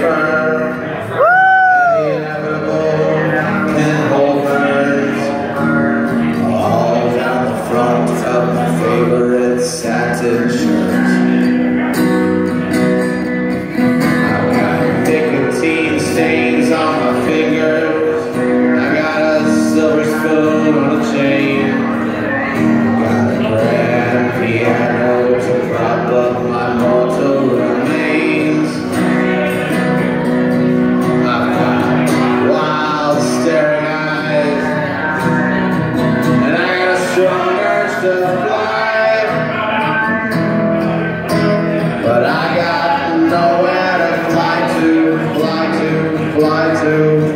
firm. The inevitable Holbergs. All down the front of my favorite satin shirt. I've got nicotine stains on my fingers. I got a silver spoon on a chain. fly to.